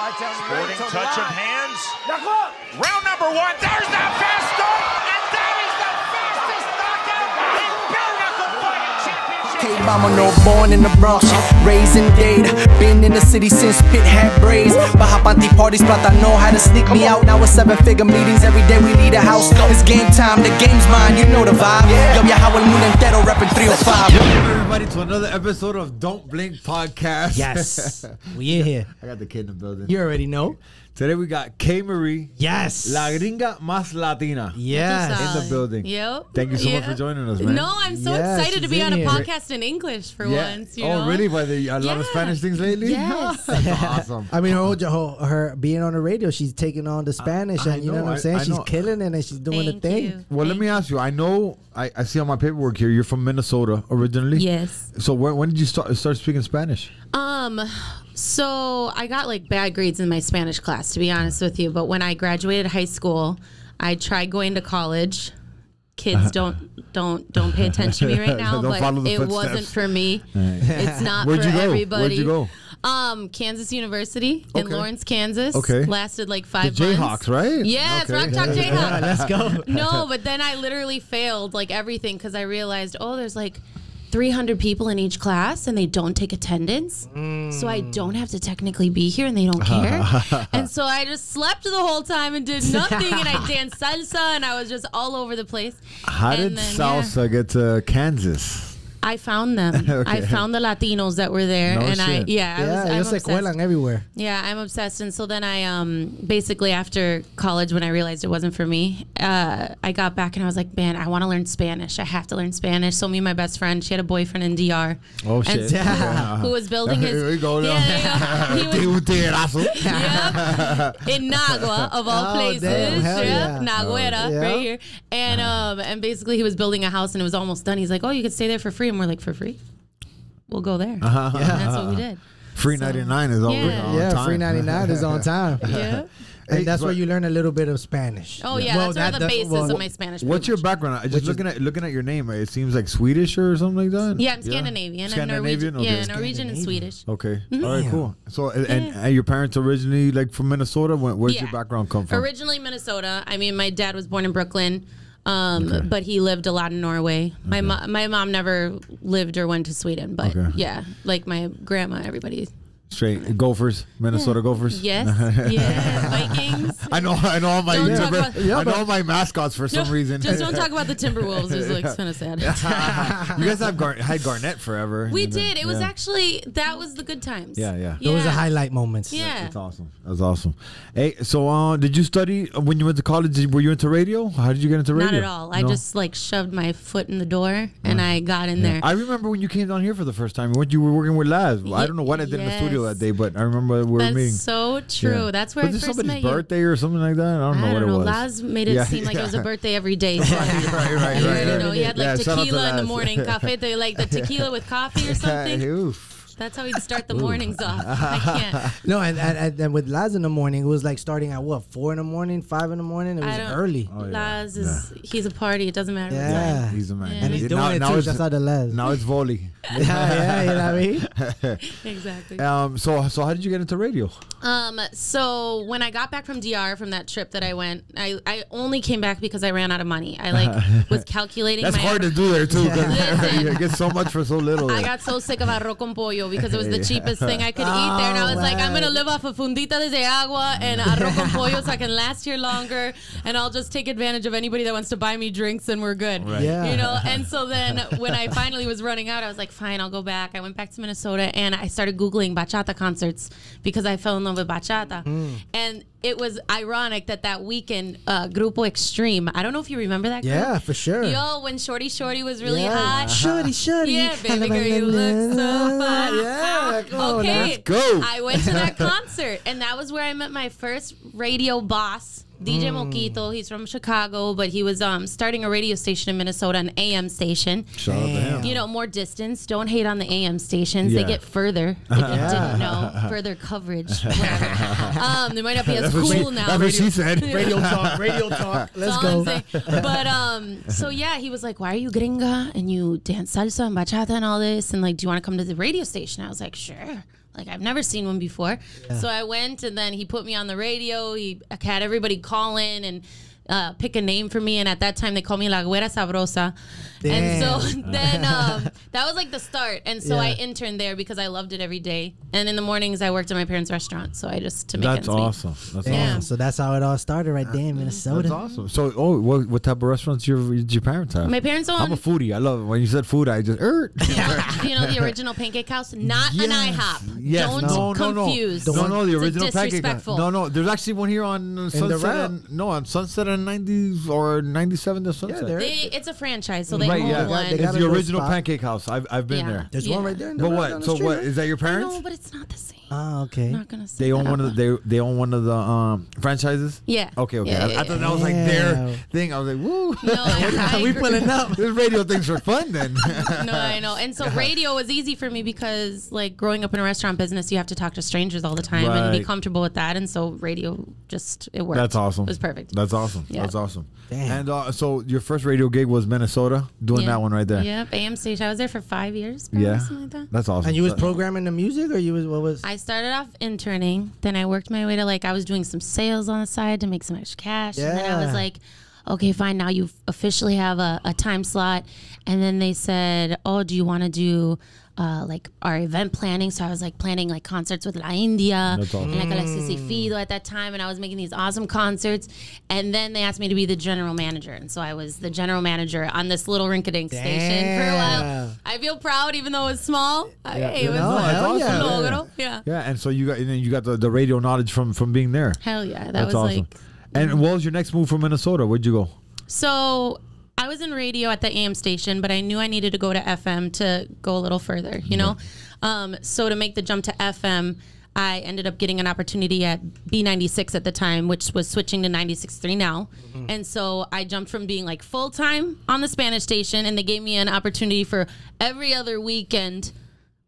Sporting touch of hands. Round number one. There's that fast start, championship. K Bomano, born in the Bronx, raised in Dade. Been in the city since Pit had braids. Baja Panty parties, plata know how to sneak me out. Now it's seven figure meetings every day. We leave the house. It's game time, the game's mine. You know the vibe. Yo, viajaba el mundo entero, rapping 305. everybody to another episode of Don't Blink Podcast. Yes. we in here. I got the kid in the building. You already know. Today we got K Marie, Yes. La Gringa Más Latina. yes. In the building. Yep. Thank you so much for joining us, man. No, I'm so Yeah, excited to be on a here. podcast in English for Yeah. once. You oh, know? really? By the a lot of Spanish things lately? Yes. That's awesome. I mean, her, her, her being on the radio, she's taking on the Spanish, I and you know, know, what I- I'm saying? I she's know. killing it, and she's doing Thank the thing. you. Well, let me ask you. I know I, I see on my paperwork here you're from Minnesota originally. Yes. So when, when did you start start speaking Spanish? Um, so I got like bad grades in my Spanish class, to be honest with you. But when I graduated high school, I tried going to college. Kids don't don't don't pay attention to me right now, but the it wasn't for me. It's not Where'd for you go? everybody. Where'd you go? Um, Kansas University in Lawrence, Kansas. Okay. Lasted like The five Jayhawks, months. right? Yes, Okay. Rock Chalk Jayhawks. Yeah, let's go. no, but then I literally failed like everything because I realized, oh, there's like 300 people in each class and they don't take attendance. So I mm. don't have to technically be here and they don't care. and so I just slept the whole time and did nothing and I danced salsa and I was just all over the place. How And did then, yeah. salsa get to Kansas? I found them. I found the Latinos that were there No and I shit. yeah, I Yeah, was, I'm ellos se obsessed. cuelan everywhere. Yeah, I'm obsessed. And so then I um basically after college when I realized it wasn't for me, uh, I got back and I was like, man, I want to learn Spanish. I have to learn Spanish. So me and my best friend, she had a boyfriend in DR. Oh and shit! Yeah. Who was building his Here we go. Yeah, there you go. He was Tiguerazo. yeah, in Nagua of all Oh, places. damn, hell yeah. yeah. Naguera, Oh, yeah. right here. And um and basically he was building a house and it was almost done. He's like, Oh, you could stay there for free. And we're like, For free? We'll go there. Uh-huh. And that's what we did. Free ninety nine is all. Yeah. on yeah, time. free 99 is on time. Yeah. And that's where you learn a little bit of Spanish. Oh yeah, Well, that's one that- of the that- basis well, of my Spanish. What's your background? I Which Just looking at looking at your name, it seems like Swedish or something like that. Yeah, I'm Scandinavian. I'm Scandinavian? Norwegian. Okay. Yeah, Norwegian and Swedish. Okay. All right. Cool. So, and, and, and your parents originally like from Minnesota. Where, where's your Yeah. background come from? Originally Minnesota. I mean, my dad was born in Brooklyn, um, but he lived a lot in Norway. My mo- my mom never lived or went to Sweden, but Okay. yeah, like my grandma, everybody. Straight Gophers, Minnesota Gophers. Yes, yeah, Vikings. I know. I know all my. Don't talk timber- about- I know all my mascots for some reason. Just don't talk about the Timberwolves. It's like kind of sad. you guys have Gar- had Garnett forever. We and then- did. It was yeah. actually that was the good times. Yeah, yeah. Those are Yeah. highlight moments. Yeah. That's awesome. That's awesome. Hey, so uh, did you study uh, when you went to college? Did, were you into radio? How did you get into radio? Not at all. I just like shoved my foot in the door and I got in there. I remember when you came down here for the first time. When you were working with Laz. I don't know what I did in the studio That day, but I remember we were That's meeting. so true. Yeah. That's where was I it first somebody's met you. birthday or something like that? I don't know I what don't know. it was. Laz made it Yeah, seem like it was a birthday every day. So right, right, right, you right. know, he had like Yeah, shout out to tequila in the morning, cafe, they like the tequila with coffee or something. Oof. That's how he'd start the mornings off. I can't. No, and, and, and, and with Laz in the morning, it was like starting at what, four in the morning, five in the morning? It was early. Oh, yeah. Laz is he's a party. It doesn't matter. what Yeah. He's a man. And he's doing now, it now too. it's, That's how the Laz. now it's volley. yeah, yeah, you know what I mean? Exactly. Um. So so how did you get into radio? Um, so when I got back from DR from that trip that I went, I, I only came back because I ran out of money. I like was calculating That's my hard to do there too. 'cause Listen. you get so much for so little. I got so sick of arroz con pollo because it was the cheapest thing I could eat there. And I was like, I'm going to oh, live off of funditas de agua and arroz con pollo so I can last here longer. And I'll just take advantage of anybody that wants to buy me drinks and we're good. Right. Yeah. You know, and so then when I finally was running out, I was like, fine, I'll go back. I went back to Minnesota and I started Googling bachata concerts because I fell in love with bachata. Mm. And it was ironic that that weekend, uh, Grupo Xtreme, I don't know if you remember that group. Yeah, for sure. Yo, when Shorty Shorty was really yeah. hot. Shorty, shorty. Yeah, baby girl, you look so fine. Yeah, come on. Okay, Let's go. I went to that concert, and that was where I met my first radio boss, DJ Mm. Moquito. He's from Chicago, but he was um, starting a radio station in Minnesota, an AM station. Shout out to him. You know, more distance. Don't hate on the AM stations. Yeah. They get further. If you didn't know, further coverage. Um, they might not be as cool she- now. That's what she said. Radio talk, radio talk. Let's go. all I'm saying. But um, so yeah, he was like, "Why are you gringa and you dance salsa and bachata and all this? And like, do you want to come to the radio station?" I was like, "Sure, like I've never seen one before. So I went and then he put me on the radio. He had everybody call in and uh, pick a name for me. And at that time they called me La Güera Sabrosa. And so then um, that was like the start. And so I interned there because I loved it every day. And in the mornings I worked at my parents' restaurant. So I just to make That's ends meet. awesome. That's Yeah. awesome. So that's how it all started right there in Minnesota. That's awesome. So, oh, what, what type of restaurants your did your parents have? My parents own. I'm a foodie. I love it. When you said food, I just er. you know the original pancake house, not an IHOP. Yes, Don't no, no, no. confuse. No, no, the It's original pancake. house. No, no, there's actually one here on uh, Sunset. And, no, on Sunset and 90s or 97 to Sunset. there- They, it's a franchise, so mm-hmm. they right, own yeah. one. They It's got a the little original spot. pancake house. I've, I've been Yeah. there. There's Yeah. one right there. In the But what? down the So street, what? right? Is that your I parents? know, but it's not the same. Ah, okay. Not gonna say They own that one out of the they, they own one of the um franchises. Yeah. Okay. Okay. Yeah, I, yeah, I thought yeah. that was like their Yeah. thing. I was like, woo. No, I, I we agree. pulling up. this radio thing's for fun then. No, I know. And so radio was easy for me because, like, growing up in a restaurant business, you have to talk to strangers all the time and be Right. comfortable with that. And so radio just it worked. That's awesome. It was perfect. That's awesome. Yeah. That's awesome. Damn. And uh, so your first radio gig was Minnesota, doing Yeah. that one right there. Yep, AM station. I was there for five years. probably, Yeah. something like that. That's awesome. And you was programming the music, or you was what was? I started off interning, then I worked my way to like I was doing some sales on the side to make some extra cash, Yeah. and then I was like, okay, fine, now you officially have a, a time slot, and then they said, oh, do you want to do uh, like our event planning? So I was like planning like concerts with La India awesome. and like Alexis y Fido at that time, and I was making these awesome concerts, and then they asked me to be the general manager, and so I was the general manager on this little rinky-dink station for a while. I feel proud, even though it was small. I- It was No, a hell yeah. yeah. Yeah, and so you got and then you got the, the radio knowledge from from being there. Hell yeah, that That's was awesome. like. and what was your next move from Minnesota? Where'd you go? So I was in radio at the AM station, but I knew I needed to go to FM to go a little further. You know, um, so to make the jump to FM. I ended up getting an opportunity at B96 at the time, which was switching to 96.3 now. And so I jumped from being like full time on the Spanish station, and they gave me an opportunity for every other weekend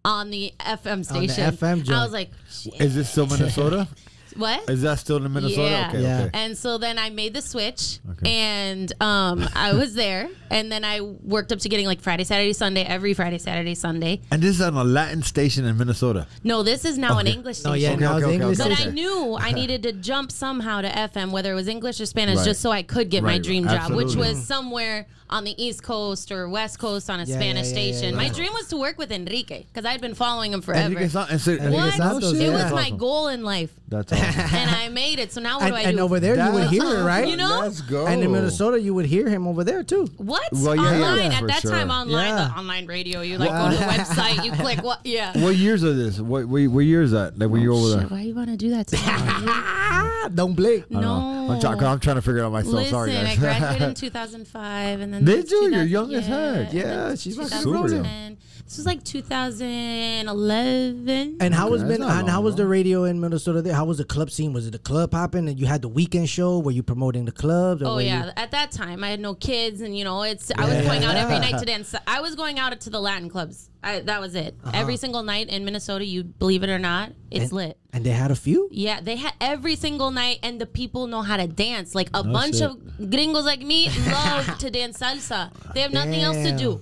on the FM station. FM I was like, Shit. Is this still Minnesota? what? Is that still in Minnesota? Yeah. Okay, Yeah. okay. And so then I made the switch, Okay. and um, I was there, and then I worked up to getting like Friday, Saturday, Sunday, every Friday, Saturday, Sunday. And this is on a Latin station in Minnesota. No, this is now an English Oh station. yeah, Okay, now okay, it's okay, English. okay. But. I knew I needed to jump somehow to FM, whether it was English or Spanish, Right. just so I could get my Right, dream job, which was somewhere on the East Coast or West Coast on a Yeah, Spanish yeah, yeah, yeah, station. yeah. My dream was to work with Enrique because I'd been following him forever. Enrique and so- Enrique What? Santos, It yeah. was my goal in life, That's awesome. and I made it. So now what And, do I and over there, you would hear it, right? You know? Let's go. And in Minnesota, you would hear him over there too. What? Well, yeah, online yeah, at that sure. time online Yeah. the online radio. You like go to the website, you click what? Yeah. What years are this? What what, what year is that? Like when you're oh, over Shit, there? why you want to do that to? Don't blink. I no. I'm, try- I'm trying to figure it out myself. Listen, Sorry, I guys. graduated in 2005, and then Did the you? You're 2000 young as heck. and Yeah, then she's fucking 2010. This was like 2011. And how Okay, was been and how was the radio in Minnesota there? How was the club scene? Was it the club popping and you had the weekend show? Were you promoting the clubs? or Oh yeah, you- at that time I had no kids, and you know it's. I was going out every night to dance. I was going out to the Latin clubs. I, that was it. Uh-huh. Every single night in Minnesota, you believe it or not, it's and, lit. And they had a few. Yeah, they had every single night, and the people know how to dance. Like a No bunch shit. of gringos like me love to dance salsa. They have nothing else to do.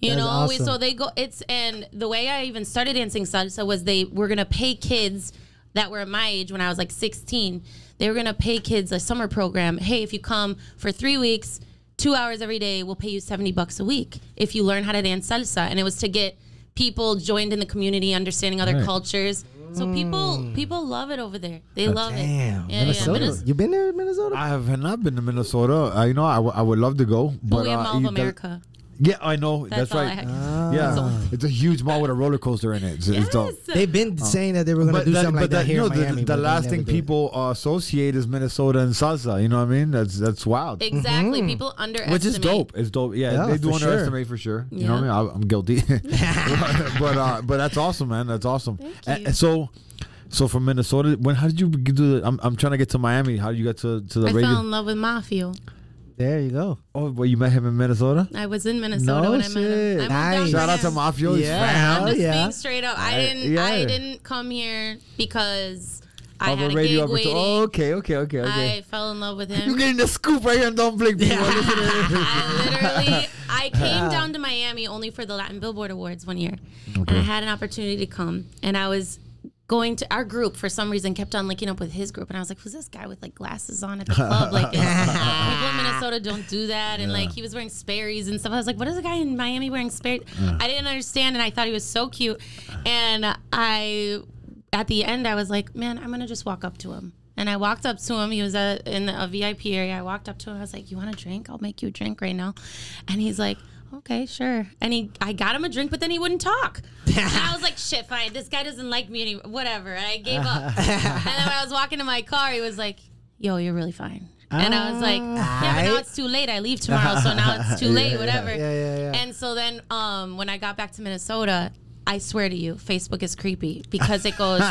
You That's know, we, awesome. so they go. It's and the way I even started dancing salsa was they were gonna pay kids that were my age when I was like 16. They were gonna pay kids a summer program. Hey, if you come for three weeks, two hours every day, we'll pay you 70 bucks a week if you learn how to dance salsa. And it was to get people joined in the community, understanding other Right. cultures. So people people love it over there. They love Damn, it. Yeah, yeah. Minnesota. Minnes- You been there, in Minnesota? I have not been to Minnesota. I you know I, w- I would love to go, but But we have uh, Mall of you- that- America. Yeah, I know. That's That's, right. had. yeah, it's a huge mall with a roller coaster in it. It's, it's dope. They've been saying that they were going to do that, something but like that, that, you here know, in Miami. the, the they last thing do it. people uh, associate is Minnesota and salsa. You know what I mean? That's that's wild. Exactly. People underestimate. Which is dope. It's dope. Yeah, Yeah, they do for sure. underestimate for sure. You know what I mean? I, I'm guilty, but uh, but that's awesome, man. That's awesome. Thank you. And so, so from Minnesota, when how did you do the? I'm, I'm trying to get to Miami. How did you get to to the I radio? fell in love with Maffio. There you go. oh, well, you met him in Minnesota. I was in Minnesota No when I met him. I Nice. Shout out to him. Maffio. He's Yeah. fan. I'm just yeah. being straight up. I I- didn't. yeah. I didn't come here because I Of had a a radio gig waiting. Oh, okay, okay, okay, okay. I fell in love with him. You're him. getting the scoop right here on Don't Blink, people. Listen to this. I literally, I came down to Miami only for the Latin Billboard Awards one year, and I had an opportunity to come, and I was going to our group for some reason kept on linking up with his group and I was like, who's this guy with like glasses on at the club? Like people in Minnesota don't do that. And like he was wearing Sperry's and stuff. I was like, what is a guy in Miami wearing Sperry? I didn't understand and I thought he was so cute. And I at the end I was like, man, I'm gonna just walk up to him. And I walked up to him. He was uh in a VIP area. I walked up to him. I was like, "You want a drink? I'll make you a drink right now." And he's like, "Okay, sure." And he, I got him a drink, but then he wouldn't talk. and I was like, "Shit, fine. This guy doesn't like me anymore. Whatever." And I gave up. and then when I was walking to my car, he was like, "Yo, you're really fine." And I was like, "Yeah, but now it's too late. I leave tomorrow, so now it's too late. Whatever." yeah, yeah, yeah. And so then, um, when I got back to Minnesota, I swear to you, Facebook is creepy because it goes,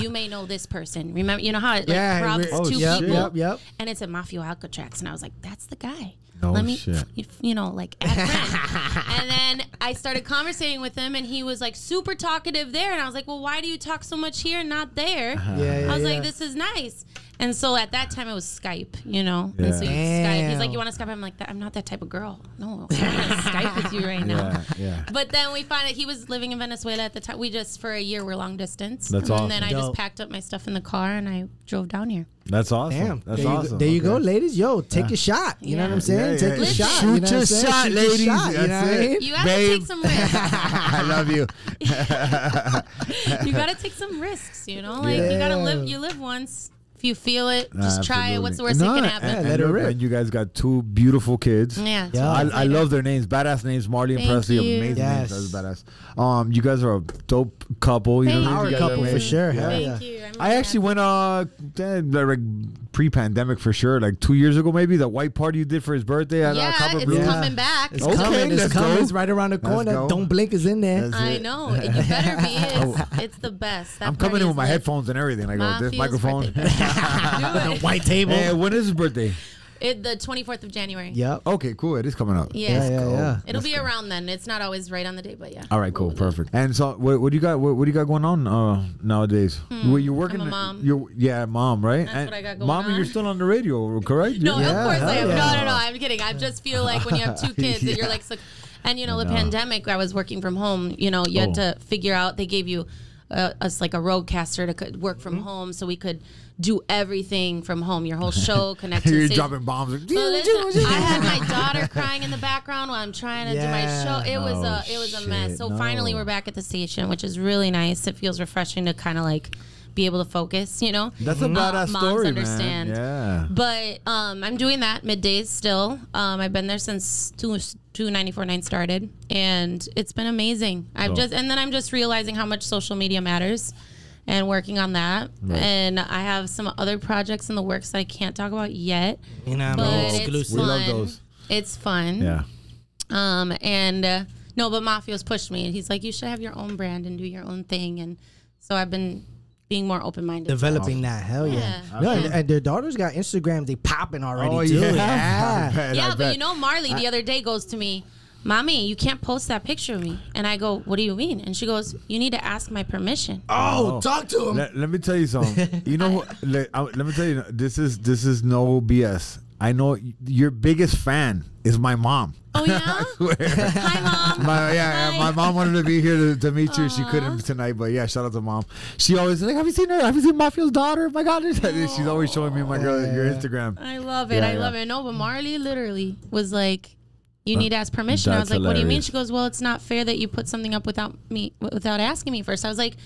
you may know this person. Remember, you know how it like Yeah, we- oh, two yep, people, yep, yep. and it's a Maffio Alcatraz, and I was like, that's the guy. No Let me, shit. you- you know, like, and then I started conversating with him, and he was like super talkative there, and I was like, well, why do you talk so much here and not there? Uh-huh. Yeah, yeah, I was yeah. like, this is nice. And so at that time it was Skype, you know. Yeah. And so you Skype. He's like, you want to Skype? I'm like, I'm not that type of girl. No, I want to Skype with you right now. Yeah, yeah. But then we find out he was living in Venezuela at the time. We just for a year were long distance. That's and then I awesome. just packed up my stuff in the car and I drove down here. That's awesome. Damn. That's there you, awesome. go, there you go, ladies. Yo, take a shot. You know what I'm saying? Yeah, take yeah, a shot. Shoot you know your what I'm saying? shot, Shoot your ladies. shot, you know That's what I it. mean? You gotta Babe. take some risks. I love you. you gotta take some risks. You know, like you gotta live. You live once. If you feel it, just try it. What's the worst No, that can happen? And, let it rip. and you guys got two beautiful kids. yeah. Yeah. I, I love their names, badass names. Marley and Thank Presley, you. amazing Yes. names. That's badass. Um, you guys are a dope couple. You know, Thank what I? Power You guys are couple for amazing. sure. Hell Thank yeah. you. I'm I really actually happy. went uh like pre-pandemic for sure, like two years ago maybe. The white party you did for his birthday at uh, Yeah, Copper it's Blue. Yeah. coming back. It's Okay, coming. It's coming. go. It's right around the corner. Don't blink is in there. That's I it. know. You better be. It's, it's the best. That I'm coming in with my lit. headphones and everything. Like oh, this microphone. birthday. Do it. White table. hey, when is his birthday? It, the 24th of January. Yep. Okay, cool. It is coming up. Yeah. Yeah, yeah, yeah. It'll be around then. It's not always right on the day, but yeah. All right, cool, perfect. And so, what, what do you got? What, what do you got going on uh, nowadays? Well, you're working. Hmm. I'm a mom. You're yeah, mom, right? That's and what I got going mom, on. you're still on the radio, correct? No, You're- of course I am. yeah. No, no, no. I'm kidding. I just feel like when you have two kids, that you're like, so, and you know, the know. pandemic, I was working from home. You know, you had Oh. to figure out. They gave you uh, us like a roadcaster to could work from home, so we could do everything from home. Your whole show connected. You're dropping bombs. Like, So listen, I had my daughter crying in the background while I'm trying to do my show. It was Oh, a it was a mess. So no. finally we're back at the station, which is really nice. It feels refreshing to kind of like be able to focus, you know. That's a Uh, badass moms story, understand. man. Yeah. But um, I'm doing that middays still. Um, I've been there since two two ninety four nine started, and it's been amazing. I've Cool. just and then I'm just realizing how much social media matters, and working on that. And I have some other projects in the works that I can't talk about yet, You know but it's Exclusive. We love those. It's fun. Yeah. Um, and uh, no, but Maffio's pushed me. And he's like, you should have your own brand and do your own thing. And so I've been being more open minded. Developing that. Hell yeah. Yeah. No, and, and their daughters got Instagram. They popping already Oh too. yeah. Yeah. Bet, Yeah, but you know, Marley the other day goes to me, Mommy, you can't post that picture of me. And I go, What do you mean? And she goes, You need to ask my permission. Oh, oh. talk to him. Let, let me tell you something. You know, what- let, I- let me tell you. This is this is no BS. I know your biggest fan is my mom. Oh, yeah? Swear. Hi, Mom. My, yeah, yeah, my mom wanted to be here to, to meet you. She couldn't tonight, but yeah, shout out to mom. She always like, have you seen her? Have you seen Maffio's daughter? Oh my God, she's always showing me my girl your Instagram. I love it. Yeah, I yeah. love it. No, but Marley literally was like, "You need to ask permission." I was that's like, "What do you mean?" She goes, "Well, it's not fair that you put something up without me, without asking me first. I was like,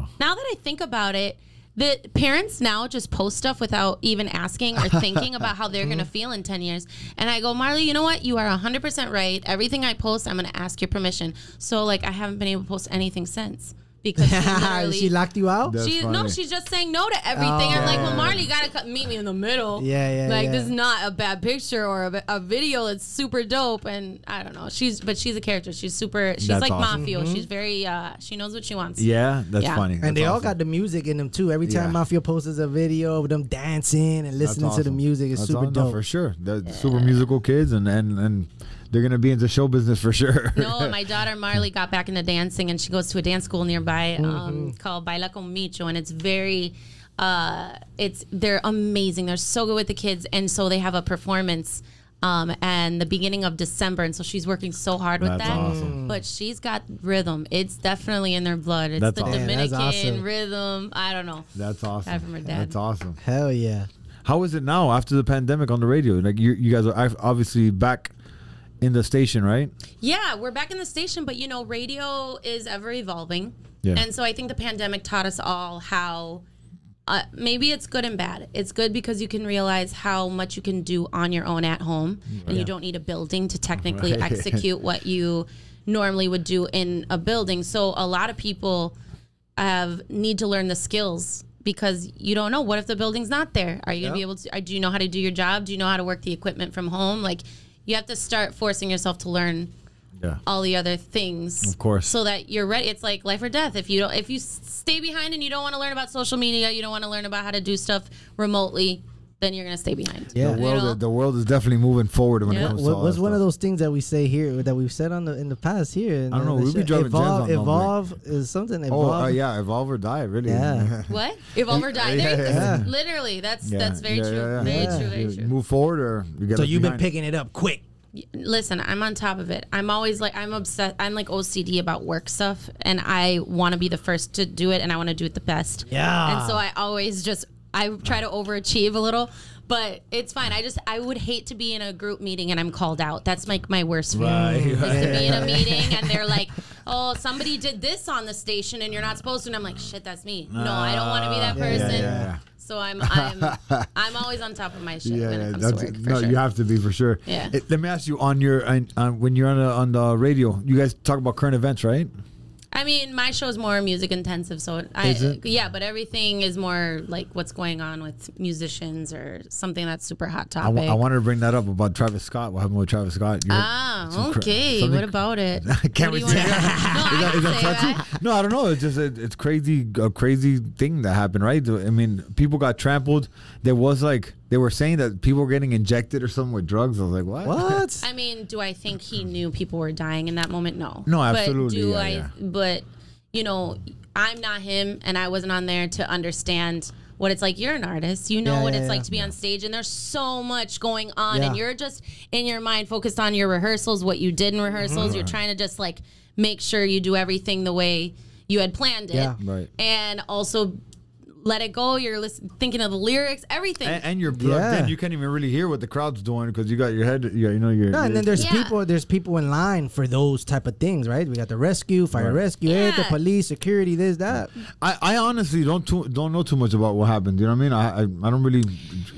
oh. "Now that I think about it." The parents now just post stuff without even asking or thinking about how they're gonna mm. feel in ten years. And I go, Marley, you know what? You are hundred percent right. Everything I post, I'm gonna ask your permission. So like, I haven't been able to post anything since because she literally she locked you out. That's she no, she's just saying no to everything. I'm like, well, Marley, you gotta co- meet me in the middle. Yeah, yeah, Like yeah. this is not a bad picture or a, a video. It's super dope, and I don't know. She's but she's a character. She's super. She's That's like awesome. Maffio. She's very. uh She knows what she wants. Yeah, that's Yeah. funny. and That's they all got the music in them too. Every time Yeah. Maffio posts a video of them dancing and That's listening to the music, it's That's super all- no, dope. for sure. They're super musical kids, and and and they're gonna be into show business for sure. No, my daughter Marley got back into dancing, and she goes to a dance school nearby um, called Baila con Micho, and it's very, uh, it's they're amazing. They're so good with the kids, and so they have a performance um, and the beginning of December, and so she's working so hard with That's that. awesome. But she's got rhythm. It's definitely in their blood. It's That's the awesome. Yeah, that's Dominican awesome. rhythm. I don't know. That's awesome. Got from her dad. That's awesome. Hell yeah. How is it now after the pandemic on the radio? Like you, you guys are obviously back in the station, right? Yeah, we're back in the station, but you know, radio is ever evolving. Yeah. And so I think the pandemic taught us all how uh, maybe it's good and bad. It's good because you can realize how much you can do on your own at home, and you don't need a building to technically Right. execute what you normally would do in a building. So a lot of people have need to learn the skills because you don't know what if the building's not there. Are you gonna be able to? uh, Do you know how to do your job? Do you know how to work the equipment from home? Like you have to start forcing yourself to learn Yeah. all the other things Of course. so that you're ready it's like life or death if you don't if you stay behind and you don't want to learn about social media you don't want to learn about how to do stuff remotely then you're gonna stay behind Yeah. The You world, know? the world is definitely moving forward when it Yeah. comes to What all was that one of those things that we say here that we've said on the in the past here? I don't know, we be show? driving gems evolve, on evolve is something. Oh Evolve. uh, yeah, evolve or die, really. Yeah. what evolve or die Yeah, yeah. literally that's Yeah, that's very yeah, true yeah, yeah. very Yeah. true very true Move forward or you get So you've been picking it up quick. listen i'm on top of it i'm always like i'm obsessed i'm like ocd about work stuff and i want to be the first to do it and i want to do it the best Yeah. and so i always just i try to overachieve a little but it's fine i just i would hate to be in a group meeting and i'm called out that's like my worst fear Right, is right. to be in a meeting and they're like oh somebody did this on the station and you're not supposed to and i'm like shit that's me no i don't want to be that Ah, yeah, person yeah, yeah. so i'm i'm i'm always on top of my shit when it comes to work no. sure. You have to be for sure. Yeah. It- let me ask you on your on, on, when you're on the, on the radio, you guys talk about current events, right? I mean, my show is more music intensive, so I yeah, but everything is more like what's going on with musicians or something that's super hot topic. I wanted to bring that up about Travis Scott. What happened with Travis Scott? You're- ah, okay. what about it? Can't we you say that? No, Is I that- is that that. No, I don't know. It's just it, it's crazy, a crazy thing that happened, right? I mean, people got trampled. There was like they were saying that people were getting injected or something with drugs. I was like, what? What? I mean, do I think he knew people were dying in that moment? No. No, But absolutely, do yeah, I? yeah. But you know, I'm not him, and I wasn't on there to understand what it's like. You're an artist. You know Yeah, what yeah, it's yeah. like to be on stage, and there's so much going on, and you're just in your mind focused on your rehearsals, what you did in rehearsals. Mm-hmm. You're trying to just like make sure you do everything the way you had planned it, Yeah. Right. and also let it go. You're listen, thinking of the lyrics, everything. And, and you're plugged Yeah. in. You can't even really hear what the crowd's doing because you got your head. You, you know, your. No, and then there's Yeah. people. There's people in line for those type of things, right? We got the rescue, fire Right. rescue, eh, the police, security, this, that. I, I honestly don't too, don't know too much about what happened. You know what I mean? I I, I don't really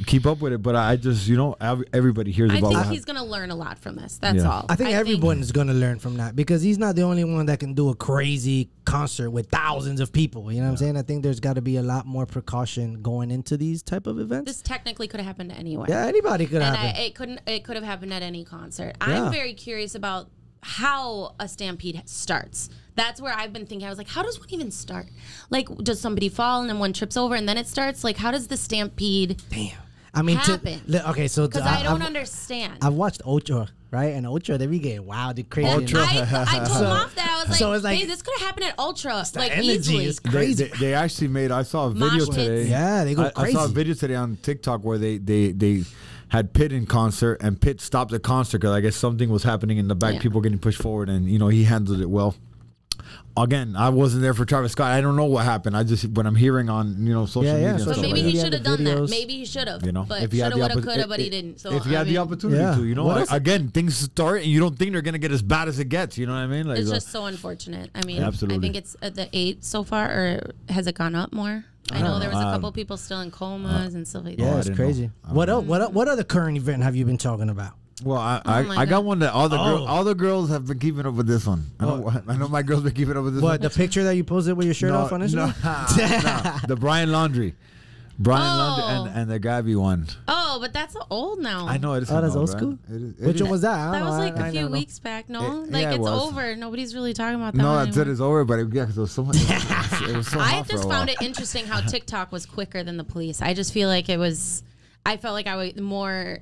keep up with it, but I just you know everybody hears I about think what he's gonna learn a lot from this. That's Yeah. all. I think everyone's gonna learn from that because he's not the only one that can do a crazy concert with thousands of people. You know what I'm saying? I think there's got to be a lot more precaution going into these type of events. this technically could have happened anywhere. yeah, anybody could and I, happen. it couldn't. It could have happened at any concert. Yeah. I'm very curious about how a stampede starts. That's where I've been thinking. I was like, how does one even start? Like, does somebody fall and then one trips over and then it starts? Like, how does the stampede? Damn. I mean, to, okay, so Because to- I don't I've, understand. I've watched Ocho, right? And Ocho, they be getting wild crazy. And- I, I told So- off that I was like, so it's like- hey, this could have happened at Ultra, the like energy easily. is They, crazy. they, they actually made. I saw a video Mosh pits. today. Yeah, they go I, I saw a video today on TikTok where they they they had Pit in concert and Pit stopped the concert because I guess something was happening in the back. Yeah. People getting pushed forward, and you know he handled it well. Again, I wasn't there for Travis Scott. I don't know what happened. I just what I'm hearing on you know social Yeah, yeah, media. and social But stuff maybe like he should have the done that. Maybe he should have. you know, but if he had the woulda, oppo- coulda, but he didn't. So if he I had the opportunity Yeah. to, you know, What I- else- again, things start and you don't think they're gonna get as bad as it gets. You know what I mean? Like, It's uh, just so unfortunate. I mean, Absolutely. I think it's at the eight so far, or has it gone up more? I know there was a Um, couple people still in comas and stuff like that. yeah, I it's crazy. What? What what other current event have you been talking about? Well, I I, Oh I got one that all the girl, Oh. all the girls have been keeping up with this one. I know, I know my girls been keeping up with this What one. the picture that you posted with your shirt off on Instagram? no, the Brian Laundrie, Brian Laundrie, Oh. and, and the Gabby one. Oh, but that's old now. I know it is. Oh, that's old, old right? school. It is- it Which is- one was that? That was like I- a I few don't know. weeks back. No, It- like yeah, it's was. over. Nobody's really talking about that. No, one that's it. anymore. It's over. But it, yeah, 'cause it was so much. It was, so I just found it interesting how TikTok was quicker than the police. I just feel like it was. I felt like I was more.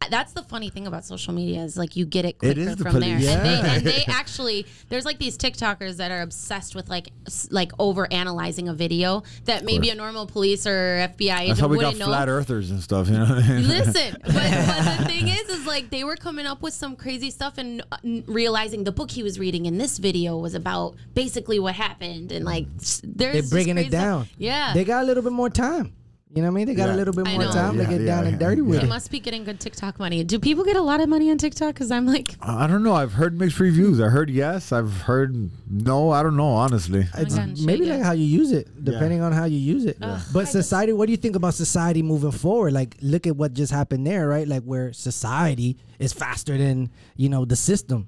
That that's the funny thing about social media is like you get it quicker is the from police. there. And, they, and they actually there's like these TikTokers that are obsessed with like like over analyzing a video that maybe a normal police or FBI That's agent how we got wouldn't know. flat earthers and stuff. You know. What I mean? Listen, but, but the thing is, is like they were coming up with some crazy stuff and uh, realizing the book he was reading in this video was about basically what happened and like there's They're just breaking it down. stuff. Yeah, They got a little bit more time. You know what I mean? They got Yeah. a little bit more time Yeah, to get yeah, down and yeah, dirty with they it. must be getting good TikTok money. Do people get a lot of money on TikTok? Because I'm like, I don't know. I've heard mixed reviews. I heard yes. I've heard no. I don't know. Honestly. It's God, maybe yeah. like how you use it, depending on how you use it. Ugh, but society, what do you think about society moving forward? Like, look at what just happened there, right? Like, where society is faster than you know the system.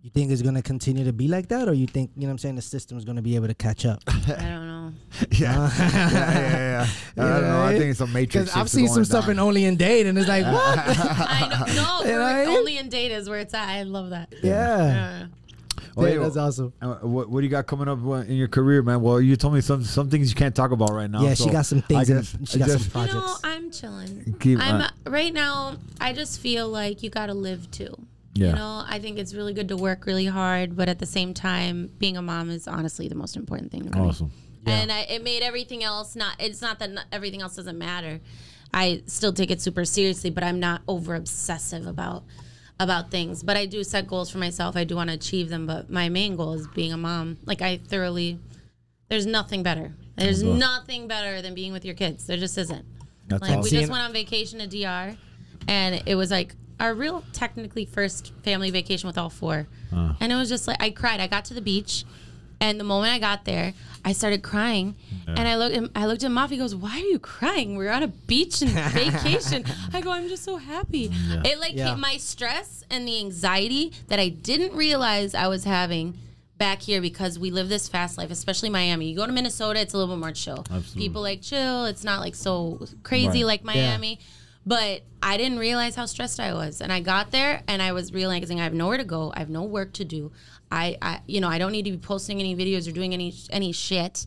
You think it's gonna continue to be like that, or you think you know what I'm saying the system is gonna be able to catch up? I don't know. Yeah. yeah, yeah, yeah, yeah. I don't know. I think it's a matrix. Because I've seen some going stuff down. in Only in Dade, and it's like what? I know. No, You know we're I mean? only in Dade is where it's at. I love that. yeah, Uh, Oh, Yeah, yeah. that's awesome. Uh, What, what do you got coming up uh, in your career, man? Well, you told me some some things you can't talk about right now. Yeah, she got some I things in- she got I some just- pro- you know, Projects. I'm chilling. Keep- I'm uh, right now. I just feel like you got to live too. Yeah. You know, I think it's really good to work really hard, but at the same time, being a mom is honestly the most important thing. To me. Awesome. And I, it made everything else not. It's not that not, everything else doesn't matter. I still take it super seriously, but I'm not over obsessive about about things. But I do set goals for myself. I do want to achieve them. But my main goal is being a mom. Like I thoroughly. There's nothing better. There's awesome. nothing better than being with your kids. There just isn't. That's Like we just went on vacation to DR, and it was like our real technically first family vacation with all four. And it was just like I cried. I got to the beach, and the moment I got there, I started crying. And I looked, I looked at Mom. He goes, "Why are you crying? We're on a beach and vacation." I go, "I'm just so happy." It like Yeah. my stress and the anxiety that I didn't realize I was having back here because we live this fast life, especially Miami. You go to Minnesota, it's a little bit more chill. People like chill. It's not like so crazy Right. like Miami. But I didn't realize how stressed I was, and I got there and I was realizing I have nowhere to go. I have no work to do. I, I you know, I don't need to be posting any videos or doing any any shit.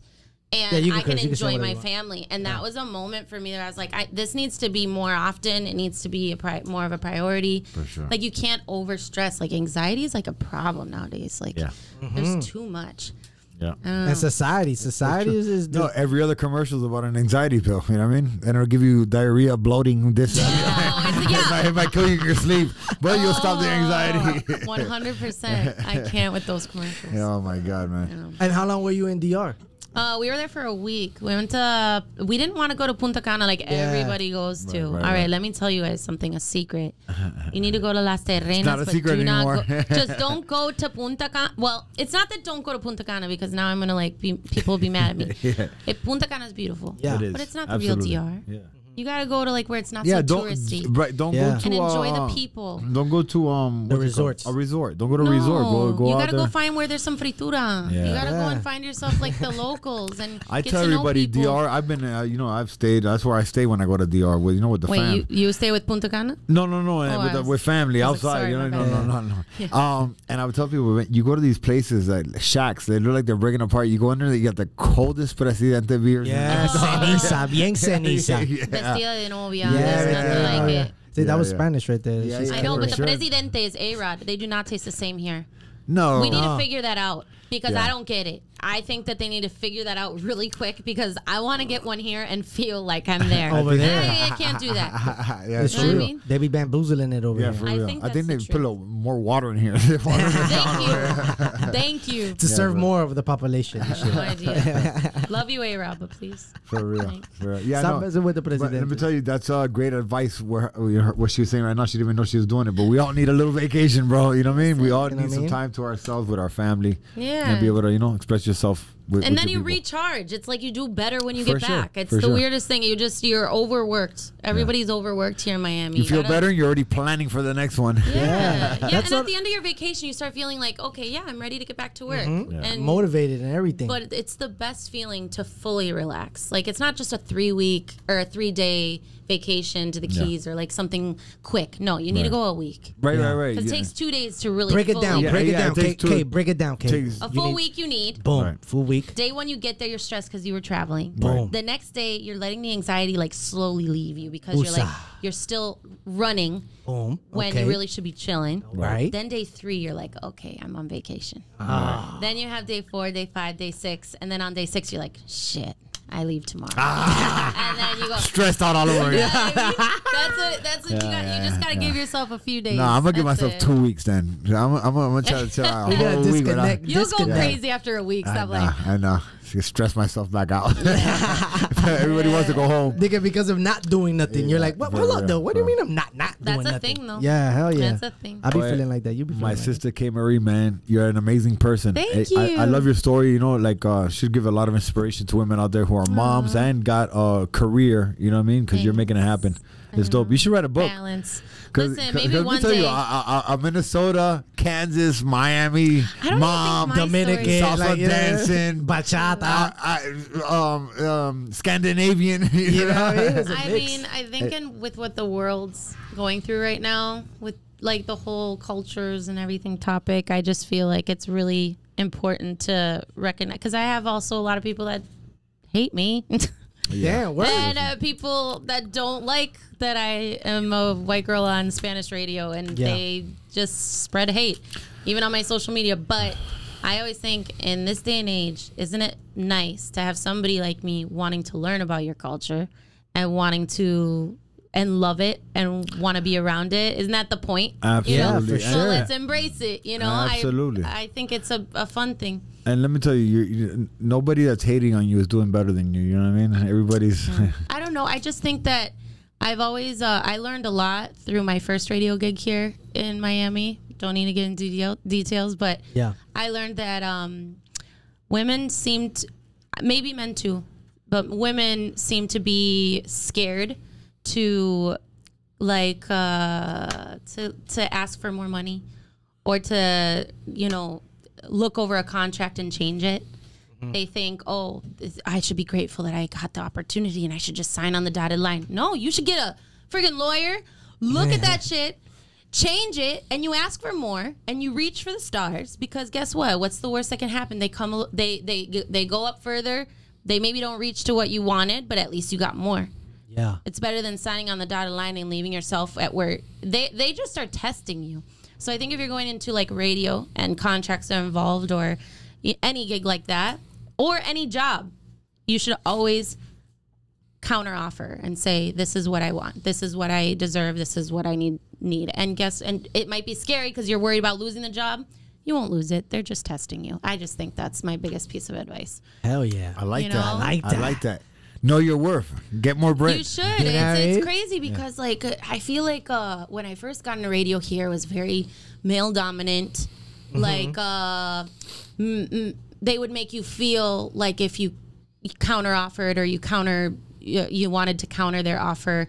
And Yeah, can I can curse, you can enjoy my family, and that was a moment for me that I was like, I, "This needs to be more often. It needs to be a pri- more of a priority." For sure. Like you can't over stress. Like anxiety is like a problem nowadays. Like Yeah. there's mm-hmm. too much. Yeah. Um, and society, society is, is No, every other commercial is about an anxiety pill. You know what I mean? And it'll give you diarrhea, bloating, this. Oh, it's, It yeah. might, it kill you in your sleep, but you'll stop the anxiety. Oh, one hundred percent. I can't with those commercials. oh my god, man! And how long were you in DR? Uh, we were there for a week. We went to. We didn't want to go to Punta Cana like everybody goes to. right, All right. right, let me tell you guys something. A secret. You need to go to Las Terrenas. not a but secret do not anymore. Go, just don't go to Punta Cana. Well, it's not that don't go to Punta Cana because now I'm gonna like be people will be mad at me. Yeah. It, Punta Cana is beautiful. Yeah. It is. But it's not the real DR. Yeah. You gotta go to like where it's not Yeah, so don't touristy. right. Don't Yeah. go to And enjoy uh, the people. Don't go to um The what's resorts. A resort. Don't go to a No, resort. Go go you gotta there. go find where there's some fritura. Yeah. You gotta go and find yourself like the locals and I get tell to everybody, people. DR. I've been, uh, you know, I've stayed. That's where I stay when I go to DR. With you know, with the Wait, fam. you, you stay with Punta Cana? No, no, no, Oh, uh, with, I the, was- with family I was like, outside. sorry, you know, my no, no, no, no. Um, and I would tell people, you go to these places like shacks. They look like they're breaking apart. You go in there, you got the coldest presidente beers. Yeah, Oh. ceniza, bien ceniza. Yeah. Vestida de novia. Yeah, There's nothing like it. See, that was yeah. Spanish right there. Yeah, yeah. I know, but the sure. Presidente is A-Rod. They do not taste the same here. No, We need Oh. to figure that out because Yeah. I don't get it. I think that they need to figure that out really quick because I want to get one here and feel like I'm there. Over there. I, I can't do that. yeah, It's You know what I true. mean? They be bamboozling it over Yeah, here. for I real. think I think they that's the put a little more water in here. They water it down. Thank you. Thank you. to serve more of the population. No idea. Love you, A-Rod, but please. For real. For real. Yeah, Stop no. messing with the But let me tell you, that's uh, great advice. Where what she was saying right now, she didn't even know she was doing it. But we all need a little vacation, bro. You know what I mean? We all You need what I some mean? time to ourselves with our family. Yeah. And be able to you know express yourself. With, and with then you people. recharge. It's like you do better when you For get sure, back. It's for the sure. weirdest thing. You just you're overworked. Everybody's overworked here in Miami. You feel better. You're already planning for the next one. Yeah, yeah. That's and at the end of your vacation, you start feeling like, okay, yeah, I'm ready to get back to work. Mm-hmm. And Motivated and everything. but it's the best feeling to fully relax. Like it's not just a three week or a three day vacation to the Yeah. Keys or like something quick. No, you need to go a week. Right, right, right. Yeah. it takes two days to really break it fully- down. Break it down. it takes K, two- K, break it down. K. takes- A full week you need. Boom. Full week. Day one, you get there, you're stressed because you were traveling. Boom. The next day, you're letting the anxiety like slowly leave you because you're like you're still running Boom. when okay. you really should be chilling. Right. Then day three, you're like, okay, I'm on vacation. Ah. Then you have day four, day five, day six, and then on day six, you're like, shit, I leave tomorrow. Ah. and then you go. Stressed out all over again. That's it. That's what you got. you just gotta give yourself a few days. No, I'm gonna give myself it. two weeks then. I'm, I'm, I'm gonna try to chill out You gotta whole week. without- disconnect. You'll go disconnect. crazy after a week. I Stop know, like. I know. Just stress myself back out. Everybody wants to go home. Nigga, because of not doing nothing, you're like, what? for Hold up, though. What do you mean I'm not not That's doing nothing? That's a thing, though. Yeah, hell yeah. That's a thing. I be But feeling like that. You be feeling My like that. sister K Marie, man, you're an amazing person. Thank I, I, I love your story. You know, like uh, should give a lot of inspiration to women out there who are moms and got a career. You know what I mean? Because you're making it happen. It's dope. You should write a book. Balance. Cause, Listen, 'cause- maybe 'cause let me tell day. you, I, I, I, Minnesota, Kansas, Miami, I don't mom, even think my Dominican, salsa like, yeah. dancing, bachata. I, I, um, um, Scandinavian. You, You know know, I mean? It's a I mix. mean, I think in, with what the world's going through right now, with like the whole cultures and everything topic, I just feel like it's really important to recognize because I have also a lot of people that hate me. Damn, word. and uh, people that don't like that I am a white girl on Spanish radio, and Yeah. they just spread hate, even on my social media. But I always think in this day and age, isn't it nice to have somebody like me wanting to learn about your culture and wanting to and love it and want to be around it? Isn't that the point? You know? Absolutely. for And- So sure. let's embrace it. You know, Absolutely. I, I think it's a, a fun thing. And let me tell you, you're, you nobody that's hating on you is doing better than you. You know what I mean? Everybody's. I don't know. I just think that I've always uh, I learned a lot through my first radio gig here in Miami. Don't need to get into detail, details, but Yeah. I learned that um, women seemed, maybe men too, but women seem to be scared to like uh, to to ask for more money or to you know look over a contract and change it. They think, oh, I should be grateful that I got the opportunity and I should just sign on the dotted line. No, you should get a friggin' lawyer, look at that shit, change it, and you ask for more and you reach for the stars because guess what? What's the worst that can happen? They come, they they they go up further. They maybe don't reach to what you wanted, but at least you got more. Yeah. It's better than signing on the dotted line and leaving yourself at where they they just are testing you. So I think if you're going into like radio and contracts are involved or any gig like that or any job, you should always counter offer and say this is what I want. This is what I deserve. This is what I need need. And guess and it might be scary because you're worried about losing the job. You won't lose it. They're just testing you. I just think that's my biggest piece of advice. Hell yeah. I like You that. I like I like that. Know your worth. Get more bread. You should. know it's, what I it's crazy because like uh, I feel like uh, when I first got into radio here it was very male dominant. Mm-hmm. Like uh, mm, mm, they would make you feel like if you, you counter offered or you counter you, you wanted to counter their offer,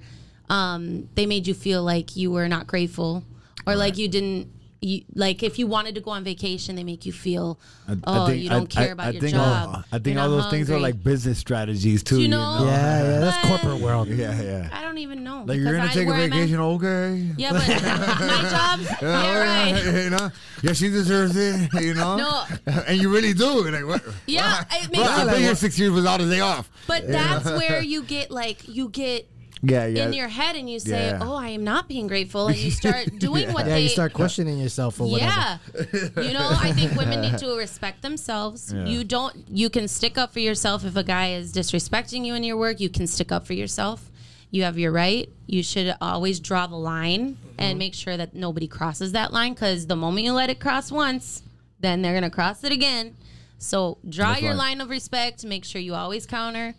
um, they made you feel like you were not grateful or like you didn't. You, like if you wanted to go on vacation, they make you feel, I- I oh, think- you don't I- care I- about I your think job. All, I think all not those things are like business strategies too. You You know? know? Yeah, yeah. That's But- corporate world. Yeah, yeah. I don't even know. Like you're gonna take a where I'm at- vacation, okay? Yeah, but my job. Yeah, right. You know, yeah, she deserves it. You know, No. and you really do. Like what? Yeah, Why? it Bro, makes I've been here six years without a day off. But that's where you get like you get Yeah, yeah. in your head and you say, Yeah. "Oh, I am not being grateful," and you start doing what they. Yeah, they. you start questioning yourself or whatever. yeah, you know, I think women need to respect themselves. You don't. You can stick up for yourself if a guy is disrespecting you in your work. You can stick up for yourself. You have your right. You should always draw the line and mm-hmm. make sure that nobody crosses that line. Because the moment you let it cross once, then they're gonna cross it again. So draw That's your right. line of respect. Make sure you always counter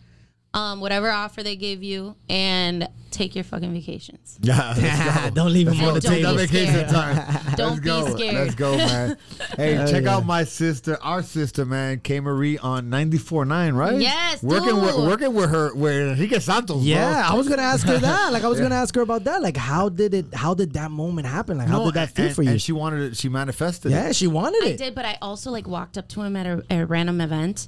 um, whatever offer they give you, and take your fucking vacations. yeah. Don't leave them on the table. Don't be vacation scared. time. Don't Let's be go. scared. Let's go, man. Hey, check yeah. out my sister, our sister, man, K Marie on 94.9, right? Yes, working with dude. working with her with Enrique Santos. Yeah, bro. I was gonna ask her that. Like, I was gonna ask her about that. Like, how did it? How did that moment happen? Like, how did that feel and, for you? And she wanted it. She manifested. yeah, it. she wanted it. I it. did, but I also like walked up to him at a, a random event,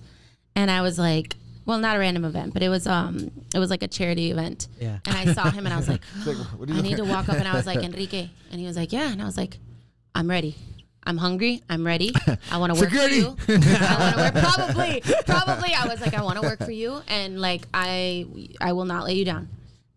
and I was like, well, not a random event, but it was um, it was like a charity event. Yeah. And I saw him, and I was like, what are you I need to walk up, and I was like, Enrique, and he was like, yeah, and I was like, I'm ready. I'm hungry. I'm ready. I want to work for you. I want to work. Probably, probably. I was like, I want to work for you, and like I, I will not let you down.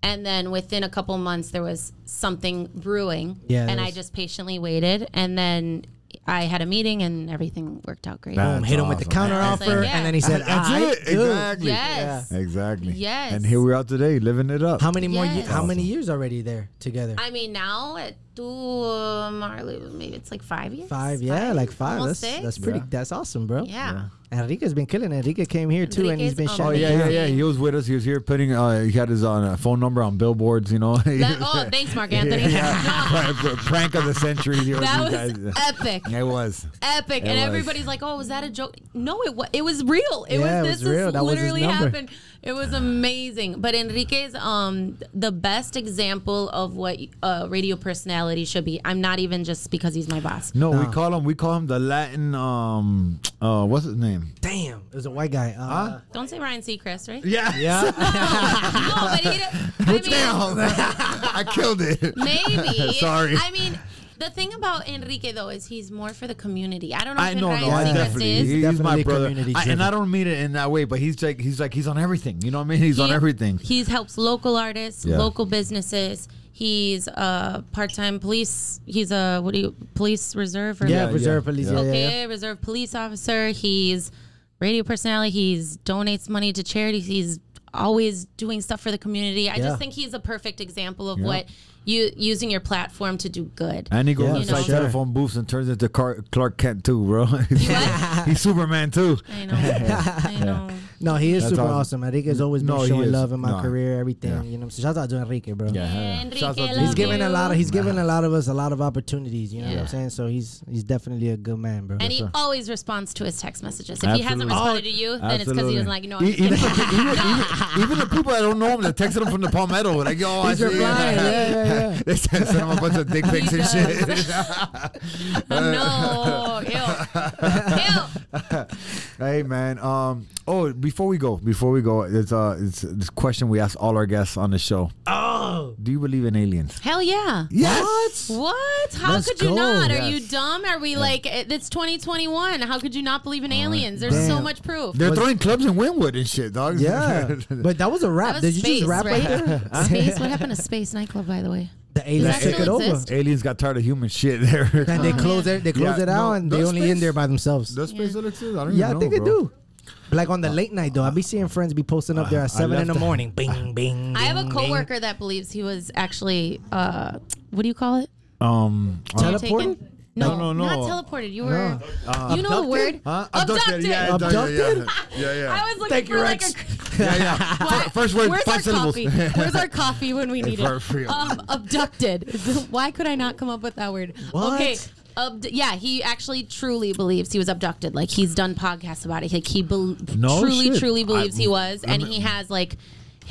And then within a couple months, there was something brewing. Yeah, And I just patiently waited, and then I had a meeting, and everything worked out great. Boom, hit him with the awesome. counter I like, offer, yeah. and then he said, That's "Aight, it. good." Exactly. Yes. Exactly. Yes. And here we are today, living it up. How many more? Ye- Yes. how many years already there together? I mean, now at two, Marley, maybe it's like five years. Five, yeah, like five. That's six. that's pretty. Yeah. That's awesome, bro. yeah. Enrique's been killing. it. Enrique came here too, and he's been Enrique's Oh yeah, yeah, yeah. He was with us. He was here putting. Uh, he had his uh, phone number on billboards. You know. That- oh, thanks, Marc Anthony. yeah. Pr- prank of the century. you that was guys- epic. It was. Epic, and was. everybody's like, "Oh, was that a joke?" No, it was. It was real. It Yeah, it was. was This real. is That was his literally happened. It was amazing. But Enrique's um the best example of what a radio personality should be. I'm not even just because he's my boss. No, we call him. We call him the Latin. Um. Uh. What's his name? Damn, it was a white guy. Uh, Don't say Ryan Seacrest, right? Yeah. Yeah. no, but he. did- I mean, Damn. I killed it. Maybe. Sorry. I mean, the thing about Enrique though is he's more for the community. I don't know I if know, no, Ryan I Seacrest definitely. is. He's my brother, I, and. I don't mean it in that way, but he's like he's like he's on everything. You know what I mean? He's on everything. He helps local artists, Yeah. local businesses. He's a part-time police. He's a what do you police reserve? Or yeah, Yeah, reserve yeah, police. yeah. Yeah, yeah, okay, reserve police officer. He's radio personality. He's donates money to charities. He's always doing stuff for the community. I Yeah. just think he's a perfect example of Yeah. what you using your platform to do good. And he goes Yeah, inside for sure. telephone booths and turns into Car- Clark Kent too, bro. what? he's Superman too. I know. I know. No, he is That's super awesome. awesome. Enrique's always been No, showing love in my No. career, everything. Yeah. You know, so shout out to Enrique, bro. Enrique, Shouts out to- love He's giving you. a lot of he's given a lot of us a lot of opportunities. You know what I'm saying? So he's he's definitely a good man, bro. And he sir. always responds to his text messages. If he hasn't Absolutely. responded to you, then it's because Absolutely. he doesn't like you know. Even, even, even, even the people that don't know him that texted him from the Palmetto, like, yo, I see you. replying. Yeah, yeah, yeah. they sent sent him a bunch of dick pics and does. shit. no, ew, ew. hey man, um, oh, before we go, before we go, it's uh, it's this question we ask all our guests on the show. Oh, Do you believe in aliens? Hell yeah. Yes. What? How Let's could you go. not? Are you dumb? Are we like it's 2021? How could you not believe in aliens? There's so much proof. They're Was- throwing clubs in Wynwood and shit, dog. yeah. but that was a rap. That Did was you just rap right, right? there? Space. What happened to Space nightclub, by the way? The aliens that took it over. exist? aliens got tired of human shit there. And they Oh, close yeah. it. They close Yeah, it out, no, and they does only in space- there by themselves. Does space still exist? I don't Yeah, I even think know, they bro. do. But like on the late night though, I be seeing friends be posting up there at seven in left the the- morning. Bing, bing. I have a bing, coworker that believes he was actually uh what do you call it? Um, uh, Teleported? Taken? No, No, no, not teleported. You were No. you know the word huh? abducted. Yeah, Abducted? Yeah, yeah. I was looking Thank for you, like Rex. a yeah, yeah. Why- First word, Where's five our syllables. coffee? Where's our coffee when we need For it? Um, abducted. Why could I not come up with that word? What? Okay. Abd- yeah, he actually truly believes he was abducted. Like he's done podcasts about it. Like he bel No truly, shit. truly believes I- he was, and I'm- he has like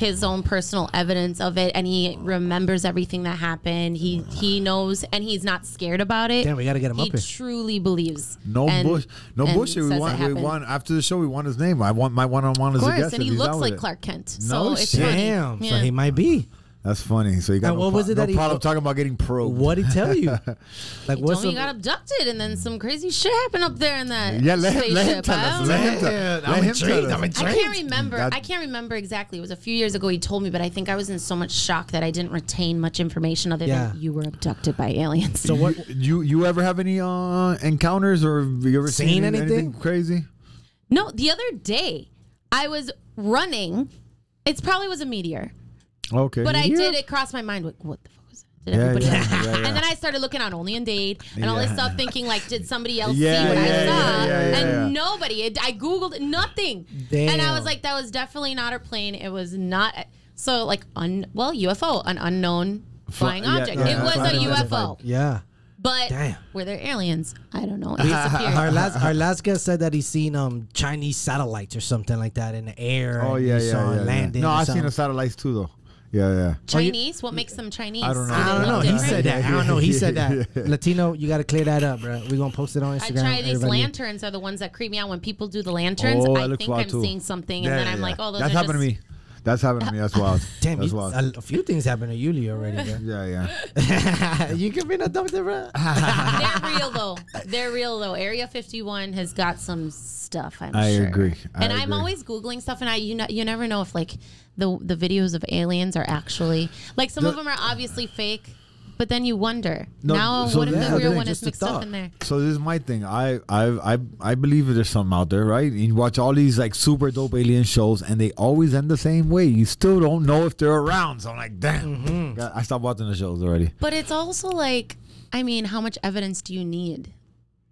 his own personal evidence of it, and he remembers everything that happened. He he knows, and he's not scared about it. Damn, we gotta get him he up here. truly believes. No and- bush, no and bullshit. We want, we want after the show. We want his name. I want my one-on-one as a guest. and he looks like it. Clark Kent. No so it's shit. funny. Damn. So he might be. That's funny. So you got And no, what was pro- it that no he- problem talking about getting probed. What did he tell you? Like He what's told me he got abducted, and then some crazy shit happened up there in that Yeah, let him, let him tell I us. don't Let know. him tell, Yeah, let I'm him intrigued, tell us. I'm intrigued. I can't remember. That- I can't remember exactly. It was a few years ago. He told me, but I think I was in so much shock that I didn't retain much information other Yeah. than you were abducted by aliens. So what? You you ever have any uh, encounters or have you ever seen, Seen any- anything? crazy? no, the other day I was running. It probably was a meteor, Okay. but I Yeah. did. It crossed my mind. Like, what the fuck was that? Did Yeah, everybody? yeah, yeah, yeah. And then I started looking on Only in Dade and all this stuff, thinking like, did somebody else Yeah, see what yeah, I saw? yeah, yeah, yeah, and yeah. nobody. It, I googled nothing, Damn. and I was like, that was definitely not a plane. It was not. So like, un, well, UFO, an unknown flying yeah, object. yeah, it was a UFO, Yeah. but Damn. were there aliens? I don't know. Our last our last guest said that he's seen um Chinese satellites or something like that in the air. Oh yeah, yeah, yeah, it yeah. No, I've seen something. the satellites too, though. Yeah, yeah. Chinese? What makes them Chinese? I don't know. I don't know. He said that. I don't know. He said that. Latino, you got to clear that up, bro. We're gonna post it on I Instagram. try these Everybody- lanterns are the ones that creep me out when people do the lanterns. Oh, that I looks think wild, I'm too. seeing something, Yeah, and then yeah, I'm yeah. like, oh, those That's are happened just to me. That's happened to me. as well. Damn, That's you, wild. a, a few things happened to Uly already, bro. yeah, yeah. you can be in a doctor, bro. They're real though. They're real though. Area 51 has got some stuff. I'm I sure. agree. I and I'm always googling stuff, and I you know you never know if like the the videos of aliens are actually like some of them are obviously fake, but then you wonder No, now so what if that's the the real one is mixed up in there? So this is my thing. I I I I believe there's something out there, right? You watch all these like super dope alien shows, and they always end the same way. You still don't know if they're around. So I'm like, damn. Mm-hmm. I stopped watching the shows already. But it's also like, I mean, how much evidence do you need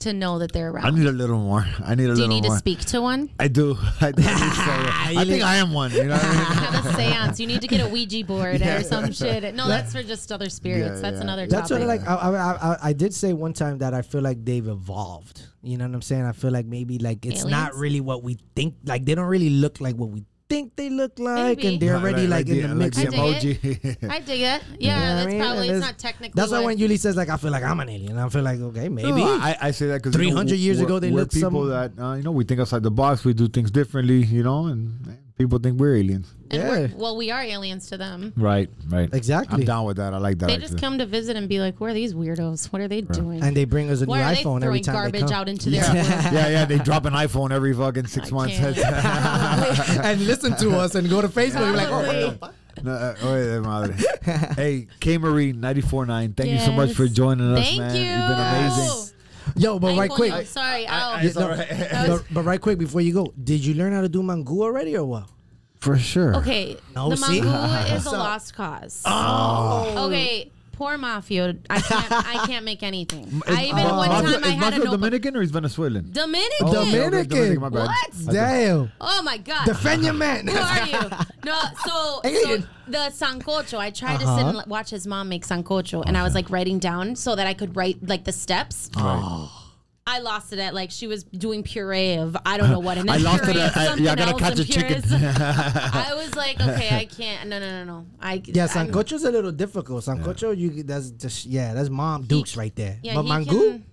to know that they're around. I need a little more. I need a do little more. Do you need more. to speak to one? I do. I, do. I think I am one. You know what I mean? Have a seance. You need to get a Ouija board or some shit. No, that's for just other spirits. Yeah, that's yeah. another That's topic. sort of like I, I, I, I did say one time that I feel like they've evolved. You know what I'm saying? I feel like maybe like it's not really what we think. Like they don't really look like what we think they look like, Maybe. and they're already like, in the mix. Like I the dig emoji. I dig it. Yeah, You know I that's mean? probably it's it's- not technically. That's why when Uly says like I feel like I'm an alien, I feel like okay maybe. No, I, I say that because 300 years ago, they we're looked people some- that uh, you know we think outside the box. We do things differently, you know, and people think we're aliens. and Yeah. we're, well, we are aliens to them. Right, right. Exactly. I'm down with that. I like that. They actually. just come to visit and be like, "Where are these weirdos? What are they doing? and they bring us a Why new are they iPhone throwing every time garbage they come. out into their yeah, yeah, yeah. They drop an iPhone every fucking six I months. can't. and listen to us and go to Facebook. and be like, oh, what the No, uh, oye, madre. hey, K Marie 94.9. Thank you so much for joining us, Thank man. you. You've been amazing. Yo, but Ay, right quick, coño, sorry. ow. Yeah, no, but, but right quick before you go, did you learn how to do mangu already or what? For sure. Okay, No, the see? mangu is a lost cause. Oh. Okay, poor Maffio. I can't. I can't make anything. I even Uh, one Maffio- time I is had a notebook. Dominican or he's Venezuelan? Dominican. Oh, okay, okay, Dominican. my bad. What? Damn. Oh my god. Defend your man. Who are you? No, so, so the sancocho. I tried to sit and watch his mom make sancocho, and I was like writing down so that I could write like the steps. I lost it at like she was doing puree of I don't know what, and then I lost puree it at- I- something yeah, I gotta else catch and a chicken. I was like, okay, I can't. No, no, no, no. I Yeah, I'm- sancocho's a little difficult. Sancocho, you that's just yeah, that's mom dukes right there. yeah, but he can-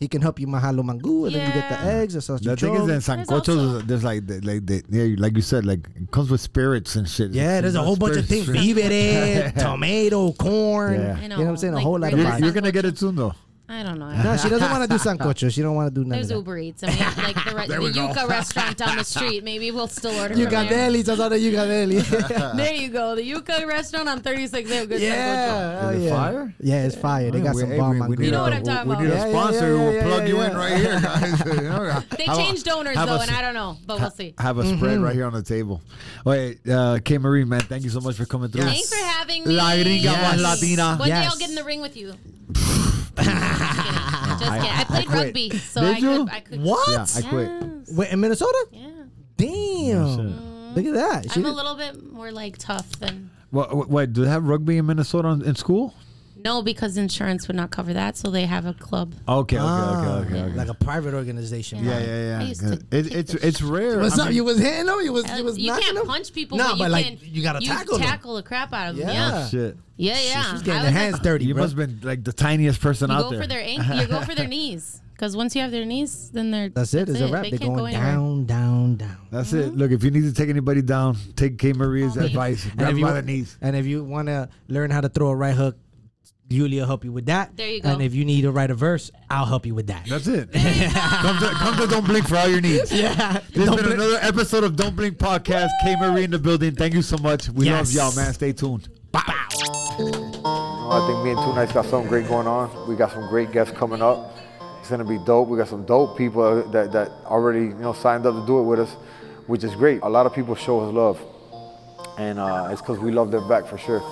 he can help you mahalo mangu, and then you get the eggs or something. The thing is, in There's also- there's like, the- like, the, yeah, like you said, like it comes with spirits and shit. yeah, there's a whole bunch of things: Spirits. vivere, tomato, corn. Yeah. I You know what I'm saying? A whole lot of You're, you're gonna get it soon, though. I don't know. No, she doesn't want to do sancocho. She don't want to do none There's of that. Uber Eats. I mean, like the, re- the Yuca restaurant down the street. Maybe we'll still order from there. Yucadeli, that's all the Yucadeli. There you go. The Yuca restaurant on 36. They have good sancocho. yeah, Is it yeah. fire? Yeah, it's fire. They got we- some bomb we- we mangu. need You know a- what I'm talking we about. need a Yeah, yeah, sponsor who yeah, will yeah, plug yeah, you in yeah. right here, guys. They have changed owners have a though, s- and I don't know, but we'll see. Have a spread right here on the table. Wait, uh, K Marie, man, thank you so much for coming through. Thanks for having me. La gringa Yes. más latina. One day Yes. I'll get in the ring with you. Just kidding. I, I played quit. rugby, so Did I you? could. I could. What? Yeah, I quit. Yes. Wait, in Minnesota? Yeah. Damn. Oh, Look at that. She I'm a little bit more like tough than. What, what, wait, do they have rugby in Minnesota in, in school? No, because insurance would not cover that, so they have a club. Okay, okay, Ah, okay, okay. okay. Like a private organization. yeah, I yeah, yeah. It, it's it's rare. What's I up? mean, You was hitting them? You was, you was you can't them? punch people, No, but you like, can. you gotta tackle them. tackle the crap out of them. Yeah. Yeah, shit. yeah, yeah. She's getting was their hands like, dirty, You bro. must have been like the tiniest person You out go there. for their ankle. You go for their knees, because once you have their knees, then they're. That's it. It's a wrap. They They're can't go going anywhere. down, down, down. That's it. Look, if you need to take anybody down, take K Maria's advice. Grab if him you by the knees. and if you want to learn how to throw a right hook, Yulia will help you with that. There you go. And if you need to write a verse, I'll help you with that. That's it. come, to, come to Don't Blink for all your needs. yeah. This has been blink- another episode of Don't Blink Podcast. K Marie in the building. Thank you so much. We Yes. love y'all, man. Stay tuned. I think me and 2nyce got something great going on. We got some great guests coming up. It's gonna be dope. We got some dope people that, that already you know signed up to do it with us, which is great. A lot of people show us love, and uh, it's because we love them back for sure.